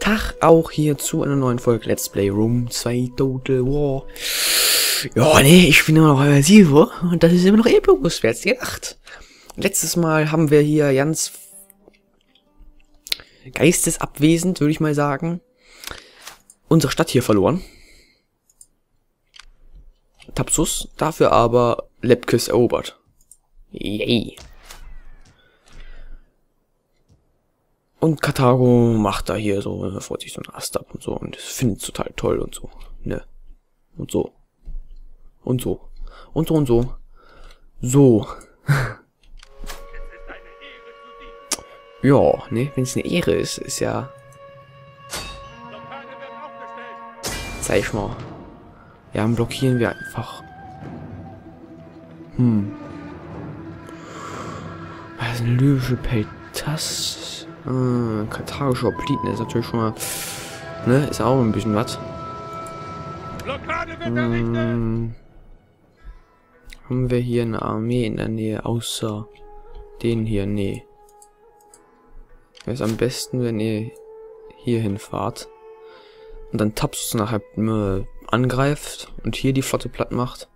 Tag auch hier zu einer neuen Folge Let's Play Room 2 Total War. Ja, nee, ich bin immer noch Silver und das ist immer noch Epos, wer hätte gedacht. Letztes Mal haben wir hier ganz geistesabwesend, würde ich mal sagen, unsere Stadt hier verloren. Tapsus, dafür aber Lepkes erobert. Yay. Und Karthago macht da hier so, freut sich so ein Ast ab und so und findet total toll und so. Ne. Und so. Und so. Und so und so. So. ja, ne, wenn es eine Ehre ist, ist ja. Zeig ich mal. Ja, dann blockieren wir einfach. Hm. Das ist eine lyrische Peltas. Katharischer Obliten ist natürlich schon mal. Ne, ist auch ein bisschen was. Hm. Haben wir hier eine Armee in der Nähe, außer den hier? Nee. Wäre es am besten, wenn ihr hier hinfahrt. Und dann Tapsus nachher äh, angreift und hier die Flotte platt macht.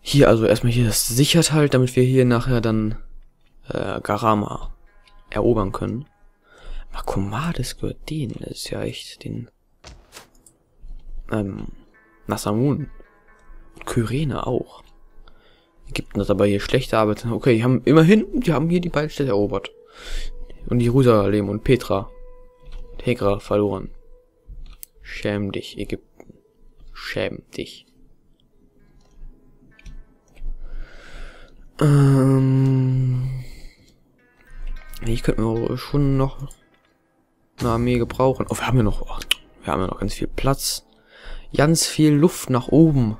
Hier also erstmal hier das sichert halt, damit wir hier nachher dann äh, Garama erobern können. Makomades gehört denen, das ist ja echt den ähm, Nasamun. Kyrene auch. Ägypten hat aber hier schlechte Arbeit. Okay, die haben immerhin, die haben hier die beiden Städte erobert. Und Jerusalem und Petra. Tegra verloren. Schäm dich, Ägypten. Schäm dich. Ähm ich könnte mir schon noch eine Armee gebrauchen. Oh, wir haben ja noch, oh, wir haben ja noch ganz viel Platz. Ganz viel Luft nach oben.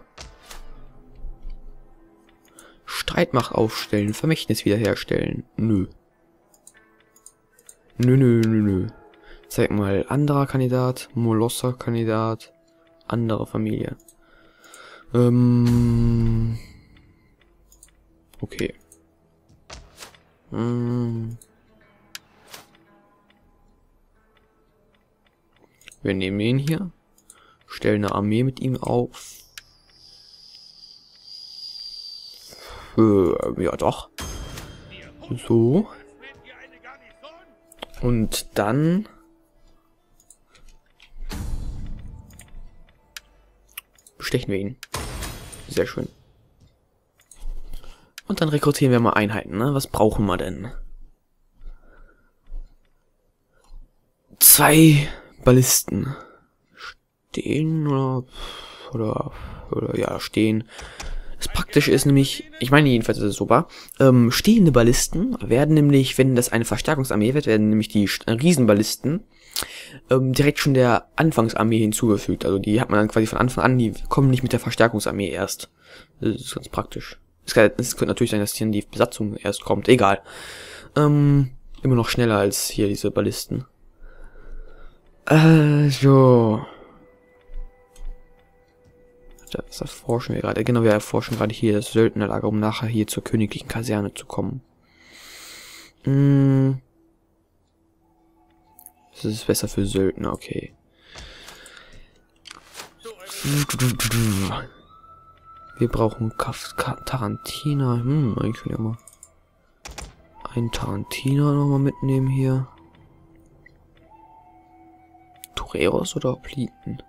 Streitmacht aufstellen, Vermächtnis wiederherstellen. Nö. Nö, nö, nö, nö. Zeig mal, anderer Kandidat, Molosser Kandidat, andere Familie. Ähm. Okay. Hm. Wir nehmen ihn hier, stellen eine Armee mit ihm auf. Äh, ja, doch. So. Und dann... Bestechen wir ihn. Sehr schön. Und dann rekrutieren wir mal Einheiten, ne? Was brauchen wir denn? Zwei Ballisten. Stehen oder, oder, oder ja, stehen. Das Praktische ist nämlich, ich meine jedenfalls ist es super, ähm, stehende Ballisten werden nämlich, wenn das eine Verstärkungsarmee wird, werden nämlich die Riesenballisten ähm, direkt schon der Anfangsarmee hinzugefügt. Also die hat man dann quasi von Anfang an, die kommen nicht mit der Verstärkungsarmee erst. Das ist ganz praktisch. Es, kann, es könnte natürlich sein, dass hier die Besatzung erst kommt. Egal. Ähm, immer noch schneller als hier diese Ballisten. Äh, so. Das erforschen wir gerade. Genau, wir erforschen gerade hier das Söldnerlager, um nachher hier zur königlichen Kaserne zu kommen. Hm. Das ist besser für Söldner, okay. Wir brauchen Kaf Tarantina. Hm, eigentlich ich mal einen Tarantina nochmal mitnehmen hier. Toreros oder Hopliten?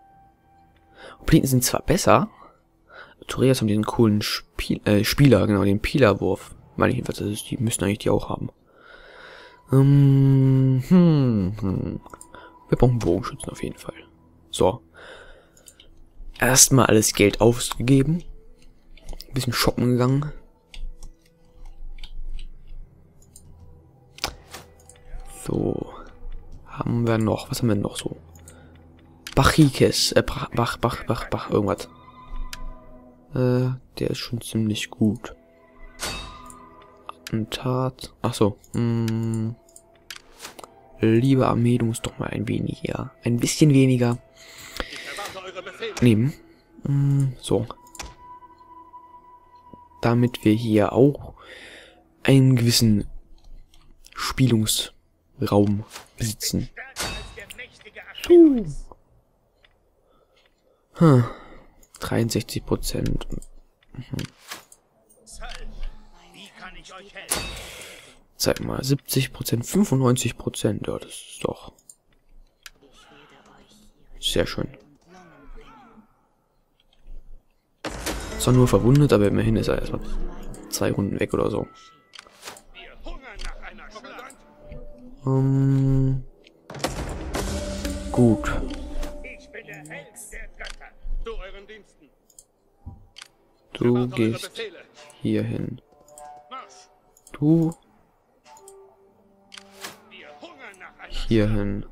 Hopliten sind zwar besser. Toreros haben diesen coolen Spiel, äh, Spieler, genau, den Pielerwurf. Meine ich jedenfalls, das ist, die müssen eigentlich die auch haben. Ähm, hm, hm. Wir brauchen Bogenschützen auf jeden Fall. So. Erstmal alles Geld ausgegeben. Ein bisschen shoppen gegangen. So. Haben wir noch, was haben wir noch so? Bachikes, äh, Bach, Bach, Bach, Bach, Bach, irgendwas. Äh, der ist schon ziemlich gut. Attentat. Ach so. Mh. Liebe Armee, du musst doch mal ein wenig ja, ein bisschen weniger nehmen. Mh, so. Damit wir hier auch einen gewissen Spielungsraum besitzen. Hm. 63 Prozent. Mhm. Zeig mal, 70 Prozent, 95 Prozent. Ja, das ist doch sehr schön. Zwar nur verwundet, aber immerhin ist er erstmal zwei Runden weg oder so. Ähm, gut. Du gehst hier hin. Du hier hin.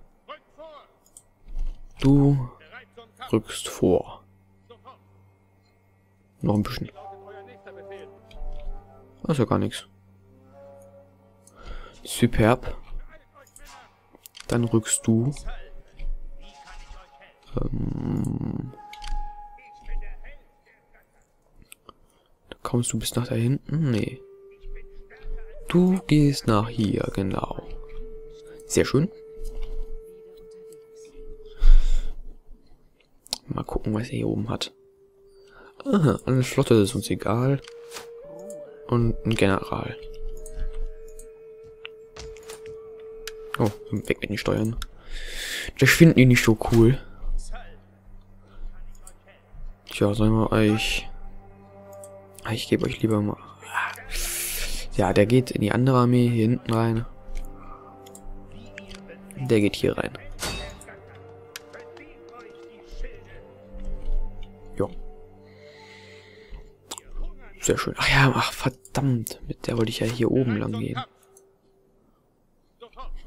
Du rückst vor. Noch ein bisschen. Das ist ja gar nichts. Superb. Dann rückst du. Ähm, kommst du bis nach da hinten? Nee. Du gehst nach hier, genau. Sehr schön. Mal gucken, was er hier oben hat. Aha, eine Flotte ist uns egal. Und ein General. Oh, weg mit den Steuern. Das finden die nicht so cool. Tja, sollen wir euch... Ah, ich gebe euch lieber mal... Ja, der geht in die andere Armee hier hinten rein. Der geht hier rein. Jo. Sehr schön. Ach ja, ach verdammt. Mit der wollte ich ja hier oben lang gehen.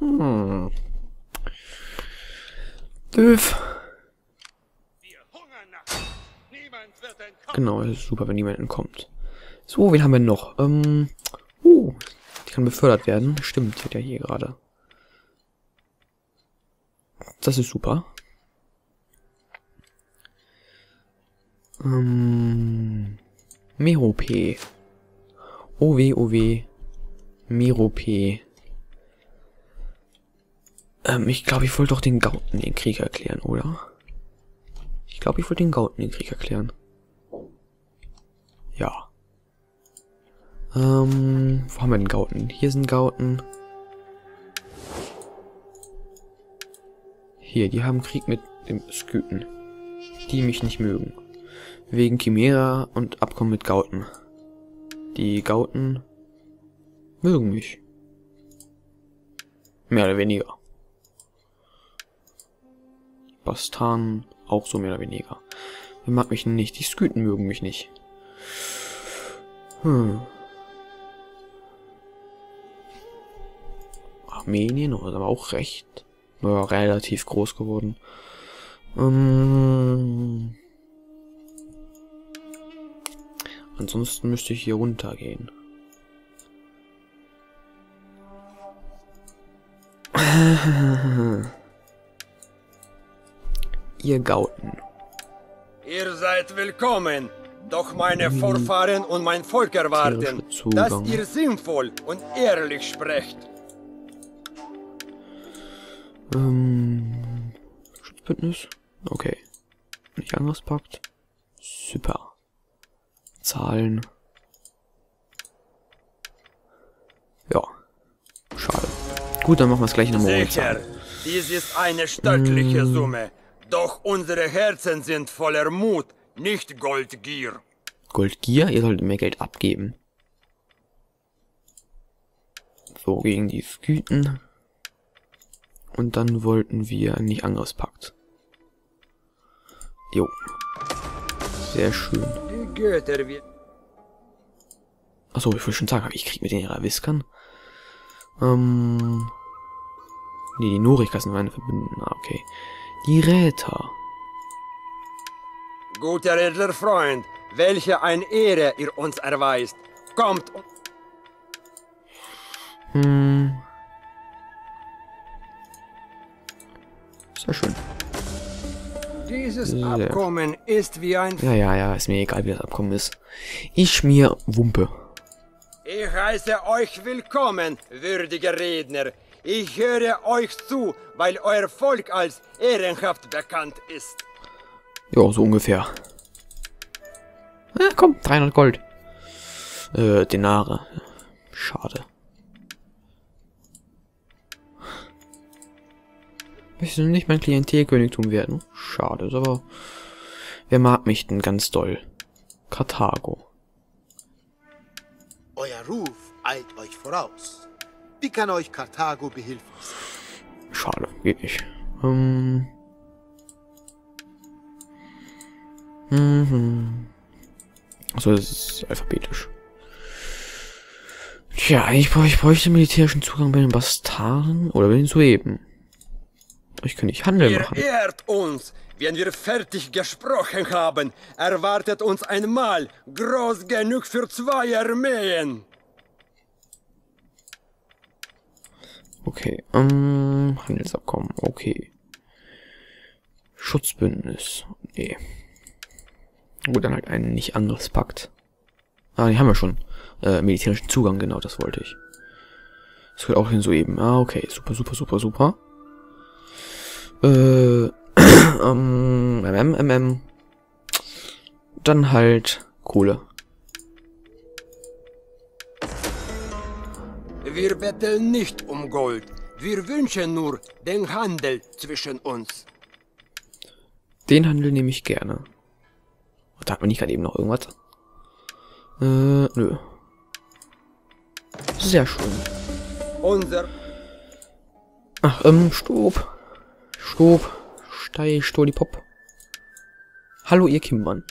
Hm. Döf. Genau, ist super, wenn niemand entkommt. So, wen haben wir noch? Ähm, uh, die kann befördert werden. Stimmt, die hat ja hier gerade. Das ist super. Ähm, Merope. OW, OW. Merope. Ähm, ich glaube, ich wollte doch den Gauten den Krieg erklären, oder? Ich glaube, ich wollte den Gauten den Krieg erklären. Ja. Ähm, wo haben wir den Gauten? Hier sind Gauten. Hier, die haben Krieg mit dem Skythen. Die mich nicht mögen. Wegen Chimera und Abkommen mit Gauten. Die Gauten mögen mich. Mehr oder weniger. Bastan auch so mehr oder weniger. Wer mag mich nicht? Die Skythen mögen mich nicht. Hm. Armenien, aber auch recht. Ja, relativ groß geworden. Ähm, ansonsten müsste ich hier runter gehen. Ihr Gauten. Ihr seid willkommen. Doch meine Vorfahren und mein Volk erwarten, dass ihr sinnvoll und ehrlich sprecht. Ähm, Schutzbündnis? Okay. Nicht Angriffspakt? Super. Zahlen. Ja. Schade. Gut, dann machen wir es gleich nochmal. Sicher. Dies ist eine stattliche mm. Summe. Doch unsere Herzen sind voller Mut, nicht Goldgier. Goldgier? Ihr solltet mehr Geld abgeben. So, gegen die Sküten. Und dann wollten wir nicht Angriffspakt. Jo. Sehr schön. Achso, ich wollte schon sagen, ich krieg mit den Raviskern. Ähm. Nee, die Norikas sind meine Verbündeten. Ah, okay. Die Räter. Guter edler Freund, welche eine Ehre ihr uns erweist. Kommt und... Hm. Sehr schön. Dieses Sehr. Abkommen ist wie ein... Ja, ja, ja, ist mir egal, wie das Abkommen ist. Ich mir Wumpe. Ich heiße euch willkommen, würdige Redner. Ich höre euch zu, weil euer Volk als ehrenhaft bekannt ist. Ja, so ungefähr. Na, komm, 300 Gold. Äh, Denare. Schade. Möchte nicht mein Klientelkönigtum werden? Schade, ist aber... Wer mag mich denn ganz doll? Karthago. Euer Ruf eilt euch voraus. Wie kann euch Karthago behilflich sein? Schade, geht nicht. Ähm... Mhm. Also das ist alphabetisch. Tja, ich, bräuchte, ich bräuchte militärischen Zugang bei den Bastarden oder bei den Sueben. Ich könnte nicht Handel Ihr machen. ehrt uns. Wenn wir fertig gesprochen haben, erwartet uns ein Mahl groß genug für zwei Armeen. Okay, ähm, Handelsabkommen, okay. Schutzbündnis, nee. Gut, dann halt ein nicht anderes Pakt. Ah, die haben wir schon. Äh, militärischen Zugang, genau, das wollte ich. Das gehört auch hin soeben. Ah, okay, super, super, super, super. Äh, ähm, mm, mm, Dann halt Kohle. Wir betteln nicht um Gold. Wir wünschen nur den Handel zwischen uns. Den Handel nehme ich gerne. Da hat man nicht gerade eben noch irgendwas. Äh, nö. Sehr schön. Unser Ach, ähm, Stopp. Stopp. Stei, Stolipop. Hallo, ihr Kimbern.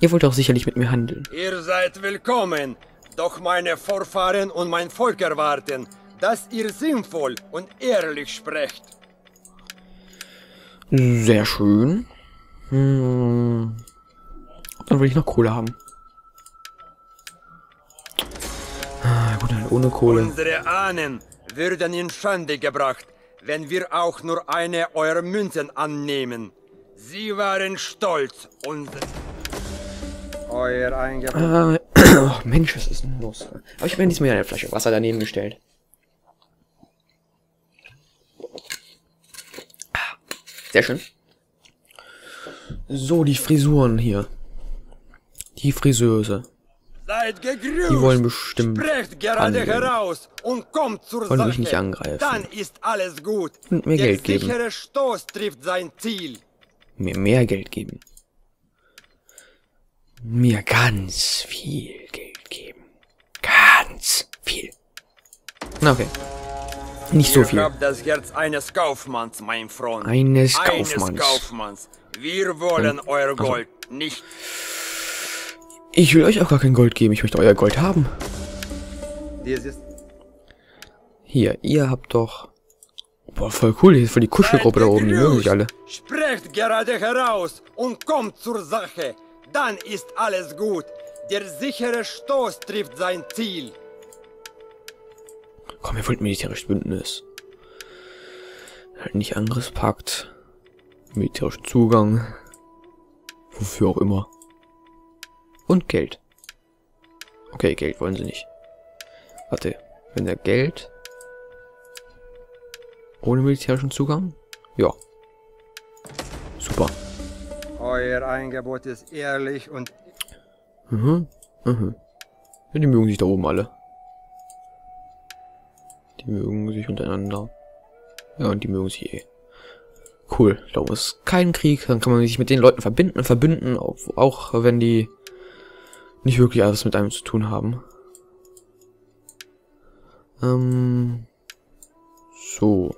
Ihr wollt doch sicherlich mit mir handeln. Ihr seid willkommen, doch meine Vorfahren und mein Volk erwarten, dass ihr sinnvoll und ehrlich sprecht. Sehr schön. Hm. Dann will ich noch Kohle haben. Ah, gut, dann ohne Kohle. Unsere Ahnen würden in Schande gebracht, wenn wir auch nur eine eurer Münzen annehmen. Sie waren stolz und... Euer Eingebrauch. Ah, oh, Mensch, was ist denn los? Aber ich habe mir diesmal eine Flasche Wasser daneben gestellt. Sehr schön. So, die Frisuren hier. Die Friseuse. Seid gegrüßt. Die wollen bestimmt Sprecht gerade handeln. heraus und kommt zur Wollen Sache. mich nicht angreifen. Dann ist alles gut. Und mir Der Geld geben. sichere Stoß trifft sein Ziel. Mir mehr Geld geben. Mir ganz viel Geld geben. Ganz viel. Okay. Nicht so Ihr viel. habt das Herz eines Kaufmanns, mein Freund. Eines Eines Kaufmanns. Kaufmanns. Wir wollen euer Gold nicht. Ich will euch auch gar kein Gold geben. Ich möchte euer Gold haben. Hier, ihr habt doch... Boah, voll cool. Hier ist voll die Kuschelgruppe da oben. Die mögen sich alle. Sprecht gerade heraus und kommt zur Sache. Dann ist alles gut. Der sichere Stoß trifft sein Ziel. Komm, ihr wollt militärisches Bündnis. Halt nicht anderes Pakt. Militärischen Zugang. Wofür auch immer. Und Geld. Okay, Geld wollen sie nicht. Warte, wenn der Geld... Ohne militärischen Zugang? Ja. Super. Euer Angebot ist ehrlich und Mhm. Mhm. Ja, die mögen sich da oben alle. Die mögen sich untereinander. Ja, und die mögen sich eh. Cool. Da oben ist kein Krieg. Dann kann man sich mit den Leuten verbinden und verbünden, auch, auch wenn die nicht wirklich alles mit einem zu tun haben. Ähm. So.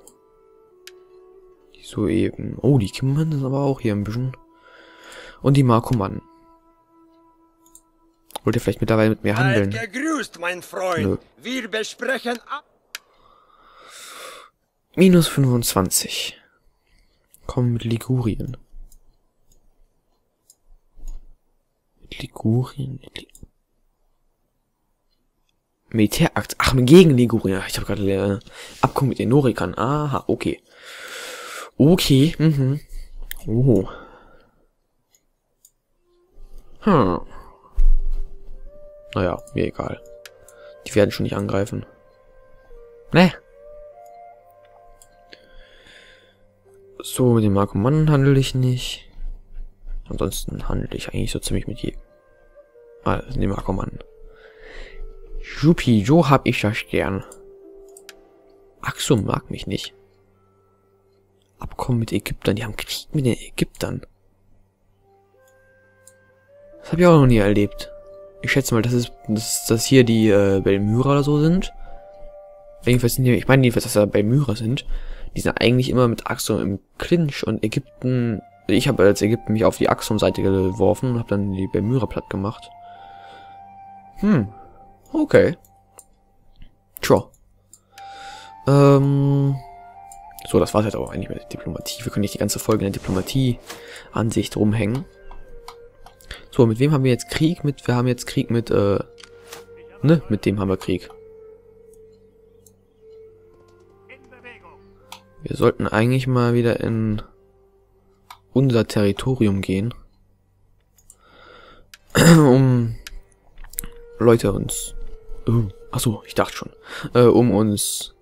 Die soeben. Oh, die Kimmann sind aber auch hier ein bisschen. Und die Marco Mann. Wollt ihr vielleicht mittlerweile mit mir seid handeln? gegrüßt, mein Freund. Nö. Wir besprechen ab. Minus 25. Komm mit Ligurien. Ligurien? Militärakt. Ach, gegen Ligurien. Ich habe gerade äh, Abkommen mit den Norikern. Aha, okay. Okay, mhm. Oh. Hm. Naja, mir egal. Die werden schon nicht angreifen. Ne. So, mit dem Marco handle ich nicht. Ansonsten handle ich eigentlich so ziemlich mit jedem. Ah, dem Marco Mann. Jupi, so hab ich das gern. Axum mag mich nicht. Abkommen mit Ägyptern, die haben Krieg mit den Ägyptern. Das habe ich auch noch nie erlebt. Ich schätze mal, das ist, dass das hier die äh, Belmyra oder so sind. Jedenfalls sind die, ich meine jedenfalls, dass da Belmyra sind. Die sind eigentlich immer mit Axum im Clinch und Ägypten. Ich habe als Ägypten mich auf die Axum-Seite geworfen und habe dann die Belmyra platt gemacht. Hm. Okay. Tja. Ähm. So, das war's jetzt aber eigentlich mit der Diplomatie. Wir können nicht die ganze Folge in der Diplomatie-Ansicht rumhängen. So, mit wem haben wir jetzt Krieg? Mit, wir haben jetzt Krieg mit, äh, ne, mit dem haben wir Krieg. Wir sollten eigentlich mal wieder in unser Territorium gehen. um Leute uns... Uh, achso, ich dachte schon. Äh, um uns...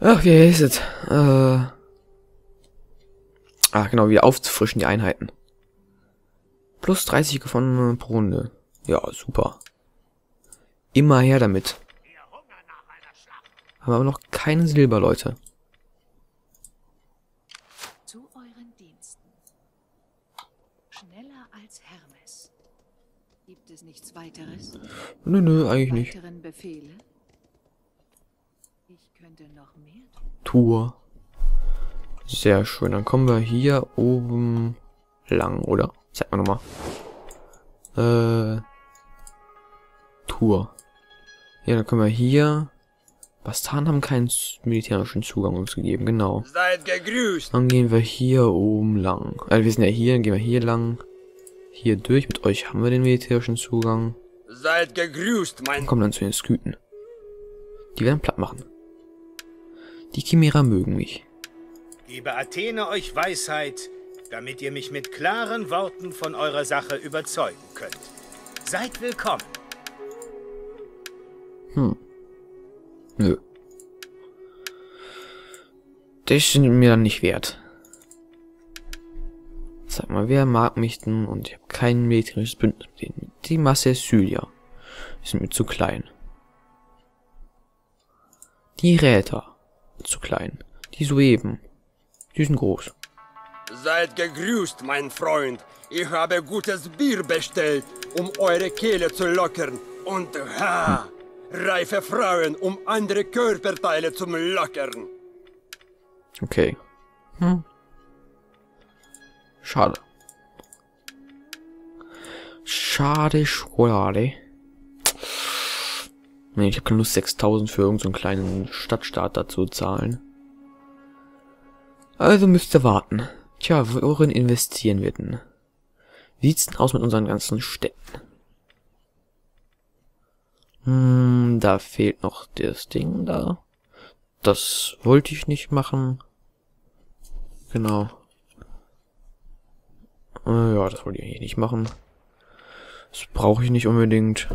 Ach, wie heißt es? Äh, ah, genau, wieder aufzufrischen, die Einheiten. Plus 30 gefunden pro Runde. Ja, super. Immer her damit. Haben aber noch keine Silber, Leute. Zu euren Diensten. Schneller als Hermes. Gibt es nichts weiteres? Nö, nö, eigentlich nicht. Weiteren Befehle? Ich könnte noch mehr tun. Tour. Sehr schön. Dann kommen wir hier oben lang, oder? Zeig mal nochmal. Äh. Tour. Ja, dann können wir hier. Bastan haben keinen militärischen Zugang uns gegeben, genau. Seid gegrüßt. Dann gehen wir hier oben lang. Also wir sind ja hier, dann gehen wir hier lang. Hier durch. Mit euch haben wir den militärischen Zugang. Seid gegrüßt, mein Dann kommen dann zu den Sküten. Die werden platt machen. Die Chimera mögen mich. Gebe Athene euch Weisheit, damit ihr mich mit klaren Worten von eurer Sache überzeugen könnt. Seid willkommen. Nö. Das sind mir dann nicht wert. Sag mal, wer mag mich denn? Und ich habe kein militärisches Bündnis mit denen. Die Masse Sylia. Die sind mir zu klein. Die Räter. Zu klein. Die Sueben. Die sind groß. Seid gegrüßt, mein Freund. Ich habe gutes Bier bestellt, um eure Kehle zu lockern. Und ha, reife Frauen, um andere Körperteile zu lockern. Okay. Hm. Schade. Schade Schokolade. Nee, ich habe keine Lust, 6000 für irgendeinen so einen kleinen Stadtstaat zu zahlen. Also müsst ihr warten. Tja, worin investieren wir denn? Wie sieht's denn aus mit unseren ganzen Städten? Hm, da fehlt noch das Ding da. Das wollte ich nicht machen. Genau. Äh, ja, das wollte ich eigentlich nicht machen. Das brauche ich nicht unbedingt.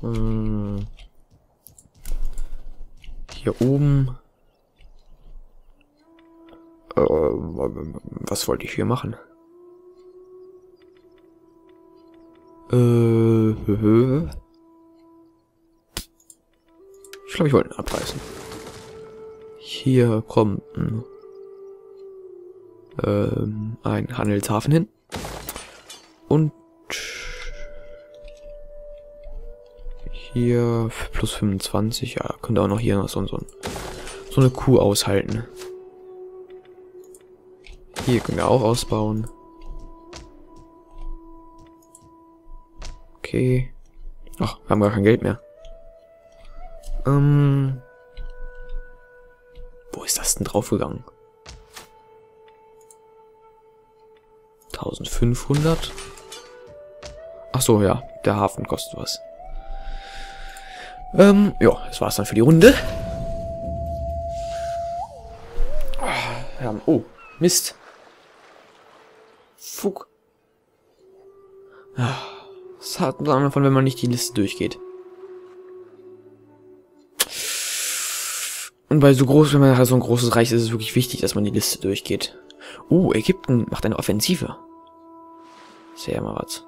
Hm. Hier oben. Äh, was wollte ich hier machen? Äh, ich glaube, ich wollte ihn abreißen. Hier kommt ein, ähm, ein Handelshafen hin. Und hier plus 25. Ja, könnte auch noch hier noch so, so, so eine Kuh aushalten. Hier können wir auch ausbauen. Okay. Ach, wir haben gar kein Geld mehr. Ähm. Wo ist das denn draufgegangen? 1500? Ach so, ja, der Hafen kostet was. Ähm, ja, das war's dann für die Runde. Ähm, oh, Mist. Fuck. Ah, das hat man davon, wenn man nicht die Liste durchgeht. Und bei so groß, wenn man nachher so ein großes Reich ist, ist es wirklich wichtig, dass man die Liste durchgeht. Uh, Ägypten macht eine Offensive. Sehr mal was.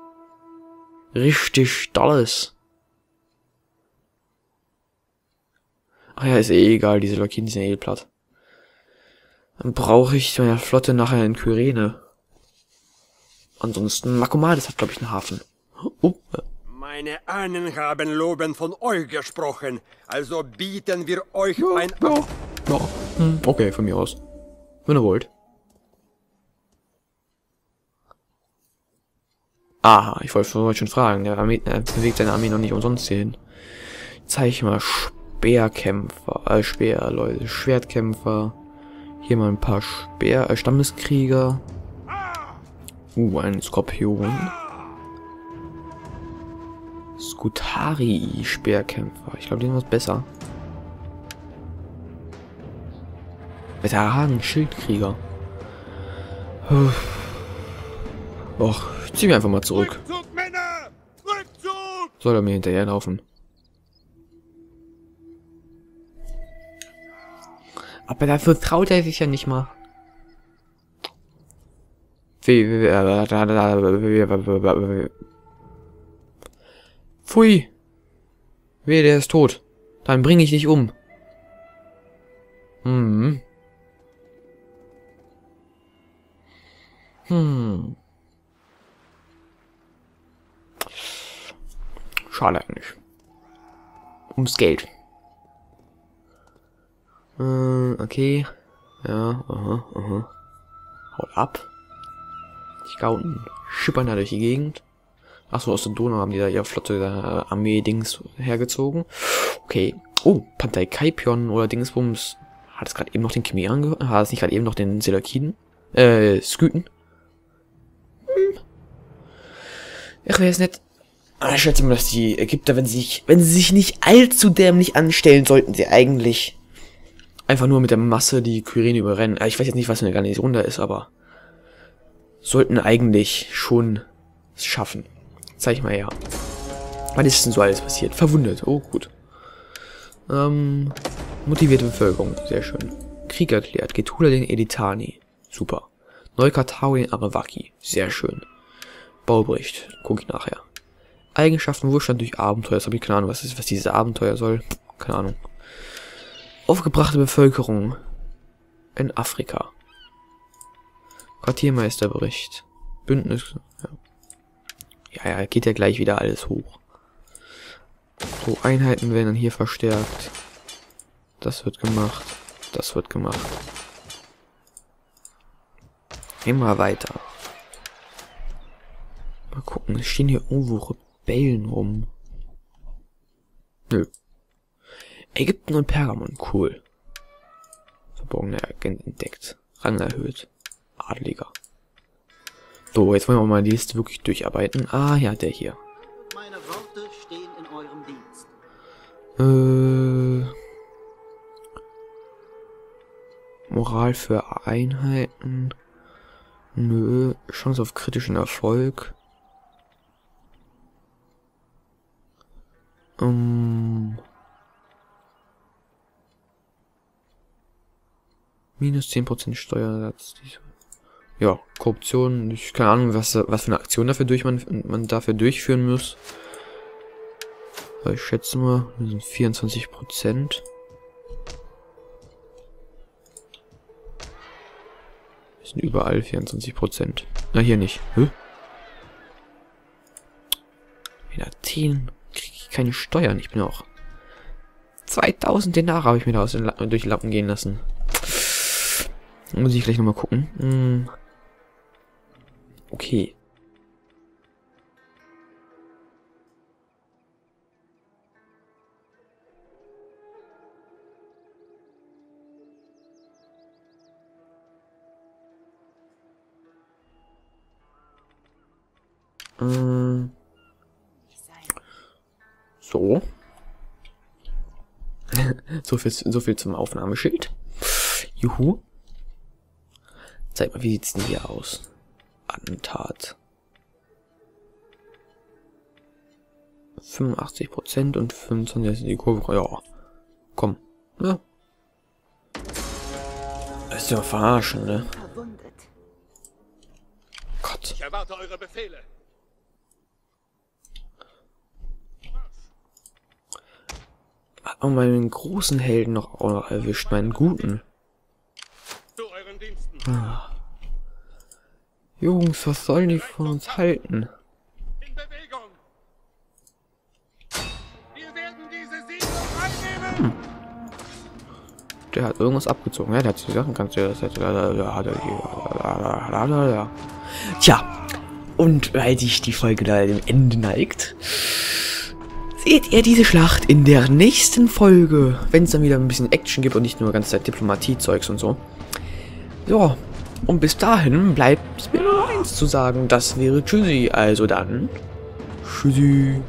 Richtig dolles. Ach ja, ist eh egal, diese Lokinen sind eh platt. Dann brauche ich meine Flotte nachher in Kyrene. Ansonsten, Makomades hat, glaube ich, einen Hafen. Oh, Meine Ahnen haben Loben von euch gesprochen, also bieten wir euch ja, ein... ja, ja. Hm, okay, von mir aus. Wenn ihr wollt. Aha, ich wollte schon fragen. Der Armee, äh, bewegt seine Armee noch nicht umsonst hierhin. Zeig mal Speerkämpfer, äh, Speer, Leute, Schwertkämpfer. Hier mal ein paar Speer, äh, Stammeskrieger. Uh, ein Skorpion. Skutari, Speerkämpfer. Ich glaube, sind was besser. Veteranen, Schildkrieger. Och, ich zieh mich einfach mal zurück. Rückzug, Männer! Rückzug! Soll er mir hinterherlaufen? Aber dafür traut er sich ja nicht mal. Pfui. Wehe, der ist tot. Dann bring ich dich um. Hm. Hm. Schade eigentlich. Ums Geld. Äh, okay. Ja, aha, aha. Haut ab. Die Scouten schippern da durch die Gegend. Achso, aus der Donau haben die da ihre Flotte der Armee-Dings hergezogen. Okay. Oh, Pantai Kaipion oder Dingsbums. Hat es gerade eben noch den Chimären gehört? Hat es nicht gerade eben noch den Seleukiden? Äh, Sküten? Hm. Wäre es nett. Ich schätze mal, dass die Ägypter, wenn sie sich, wenn sie sich nicht allzu dämlich anstellen, sollten sie eigentlich einfach nur mit der Masse die Kyrene überrennen. Äh, Ich weiß jetzt nicht, was eine Garnison da ist, aber sollten eigentlich schon es schaffen. Zeig mal her. Was ist denn so alles passiert? Verwundet. Oh, gut. Ähm, motivierte Bevölkerung. Sehr schön. Krieg erklärt. Getula den Editani. Super. Neukarthago den Arawaki. Sehr schön. Baubericht. Guck ich nachher. Eigenschaften Wohlstand durch Abenteuer. Das habe ich keine Ahnung, was, ist, was dieses Abenteuer soll. Keine Ahnung. Aufgebrachte Bevölkerung in Afrika. Quartiermeisterbericht. Bündnis. Ja. ja, ja, geht ja gleich wieder alles hoch. So, Einheiten werden dann hier verstärkt. Das wird gemacht. Das wird gemacht. Immer weiter. Mal gucken, es stehen hier irgendwo Rebellen rum. Nö. Ägypten und Pergamon, cool. Verborgener Agent entdeckt. Rang erhöht. Adeliger. So, jetzt wollen wir mal die Liste wirklich durcharbeiten. Ah, ja, der hier. Meine Worte stehen in eurem Dienst. Äh, Moral für Einheiten. Nö. Chance auf kritischen Erfolg. Ähm, minus 10% Steuersatz. Ja, Korruption. Ich keine Ahnung, was, was für eine Aktion dafür durch man, man dafür durchführen muss. Aber ich schätze mal, das sind 24 Prozent. Das sind überall 24 Prozent. Na, hier nicht. Hä? In Athen keine Steuern. Ich bin auch... 2000 Denare habe ich mir da aus den durch die Lappen gehen lassen. Muss ich gleich nochmal gucken. Hm. Okay. Ähm, So. so, viel, so viel zum Aufnahmeschild. Juhu. Zeig mal, wie sieht's denn hier aus? Attentat. 85% und 25 ist die Kurve. Ja. Komm. Ja. Das ist ja verarschen, ne? Verwundet. Gott. Ich erwarte eure Befehle. Man meinen großen Helden noch, auch noch erwischt, meinen guten. Diensten. Jungs, was sollen die von uns halten? In Bewegung. Wir werden diese Siedlung einnehmen. Der hat irgendwas abgezogen. Ja, der hat die Sachen ganz ja, das hat, ja, hat ja. Tja, und weil sich die Folge da dem Ende neigt, seht ihr diese Schlacht in der nächsten Folge, wenn es dann wieder ein bisschen Action gibt und nicht nur ganze Zeit Diplomatie-Zeugs und so. Ja, und bis dahin bleibt mir nur eins zu sagen, das wäre Tschüssi. Also dann, Tschüssi.